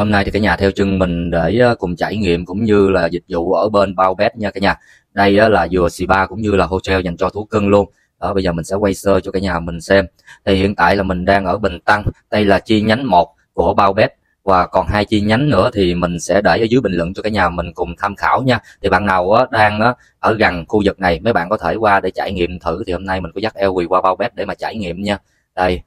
Hôm nay thì cả nhà theo chân mình để ờ, cùng trải nghiệm cũng như là dịch vụ ở bên bao bét nha cả nhà. Đây ờ, là vừa spa cũng như là hotel dành cho thú cưng luôn. Đó, bây giờ mình sẽ quay sơ cho cả nhà mình xem. Thì hiện tại là mình đang ở Bình Tăng. Đây là chi nhánh một của bao bét và còn hai chi nhánh nữa thì mình sẽ để ở dưới bình luận cho cả nhà mình cùng tham khảo nha. Thì bạn nào ờ, đang ở gần khu vực này, mấy bạn có thể qua để trải nghiệm thử thì hôm nay mình có dắt Elwie qua bao bét để mà trải nghiệm nha. Đây,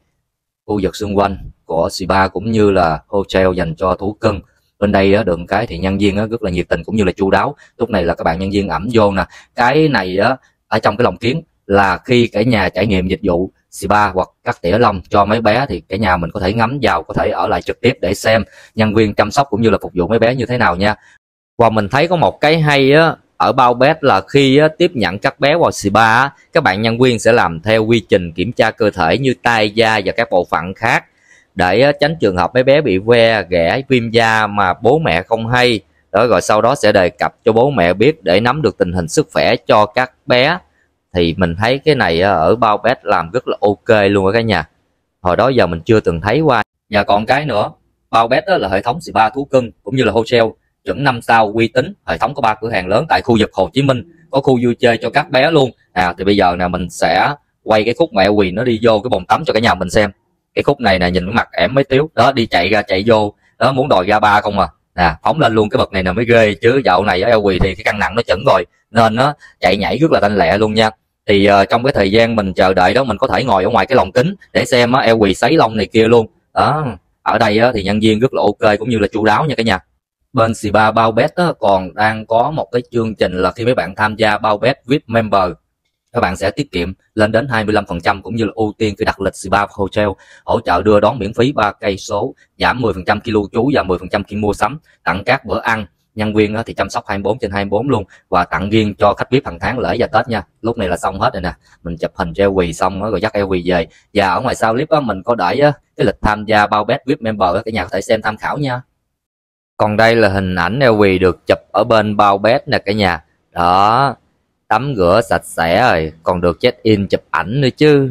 khu vực xung quanh của spa cũng như là hotel dành cho thú cưng. Bên đây á, được cái thì nhân viên á, rất là nhiệt tình cũng như là chu đáo. Lúc này là các bạn nhân viên ẩm vô nè. Cái này á, ở trong cái lồng kiến là khi cả nhà trải nghiệm dịch vụ spa hoặc cắt tỉa lông cho mấy bé thì cả nhà mình có thể ngắm vào có thể ở lại trực tiếp để xem. Nhân viên chăm sóc cũng như là phục vụ mấy bé như thế nào nha. Và mình thấy có một cái hay á ở bao bếp là khi á, tiếp nhận các bé vào spa á, các bạn nhân viên sẽ làm theo quy trình kiểm tra cơ thể như tay da và các bộ phận khác để tránh trường hợp mấy bé bị ve ghẻ viêm da mà bố mẹ không hay. Đó, rồi sau đó sẽ đề cập cho bố mẹ biết để nắm được tình hình sức khỏe cho các bé. Thì mình thấy cái này ở bao bếp làm rất là ok luôn ở cả nhà. Hồi đó giờ mình chưa từng thấy qua. Và còn cái nữa. Bao bếp là hệ thống spa thú cưng cũng như là hotel. Chuẩn năm sao uy tín. Hệ thống có ba cửa hàng lớn tại khu vực Hồ Chí Minh. Có khu vui chơi cho các bé luôn. À thì bây giờ nè, mình sẽ quay cái khúc mẹ quỳ nó đi vô cái bồn tắm cho cả nhà mình xem cái khúc này nè nhìn cái mặt ẻm mấy tiếu. Đó đi chạy ra chạy vô. Đó muốn đòi ra ba không à. Nè phóng lên luôn cái bậc này nè mới ghê. Chứ dạo này ở eo quỳ thì cái cân nặng nó chuẩn rồi. Nên nó chạy nhảy rất là tanh lẹ luôn nha. Thì uh, trong cái thời gian mình chờ đợi đó mình có thể ngồi ở ngoài cái lồng kính để xem á eo quỳ sấy lông này kia luôn. Đó ở đây á, thì nhân viên rất là ok cũng như là chu đáo nha cả nhà. Bên spa bao bet còn đang có một cái chương trình là khi mấy bạn tham gia bao bet VIP member các bạn sẽ tiết kiệm lên đến 25% cũng như là ưu tiên khi đặt lịch spa hotel hỗ trợ đưa đón miễn phí ba cây số giảm 10% khi lưu trú và 10% khi mua sắm tặng các bữa ăn. Nhân viên thì chăm sóc 24 trên 24 luôn và tặng riêng cho khách VIP hàng tháng lễ và Tết nha. Lúc này là xong hết rồi nè. Mình chụp hình treo quỳ xong rồi dắt eo quỳ về. Và ở ngoài sau clip á mình có để cái lịch tham gia bao bet VIP member cả nhà có thể xem tham khảo nha. Còn đây là hình ảnh LV được chụp ở bên bao bét nè cả nhà. Đó, tắm rửa sạch sẽ rồi, còn được check in chụp ảnh nữa chứ.